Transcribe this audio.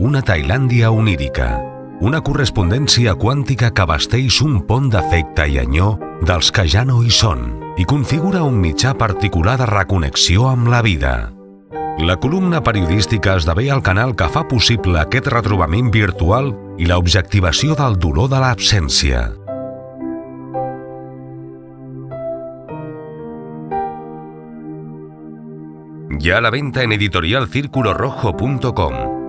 una Tailàndia onírica, una correspondència quàntica que abasteix un pont d'afecte i anyó dels que ja no hi són i configura un mitjà particular de reconnexió amb la vida. La columna periodística esdevé el canal que fa possible aquest retrobament virtual i l'objectivació del dolor de l'absència. Ya a la venta en editorialcirculorrojo.com.